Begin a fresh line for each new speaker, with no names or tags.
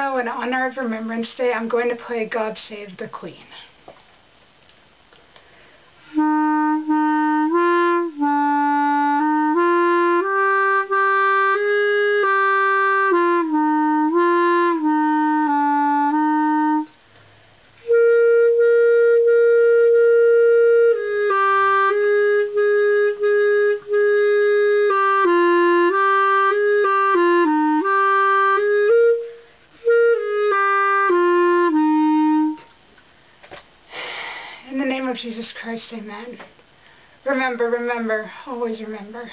Hello, in honor of Remembrance Day, I'm going to play God Save the Queen. In the name of Jesus Christ, amen. Remember, remember, always remember.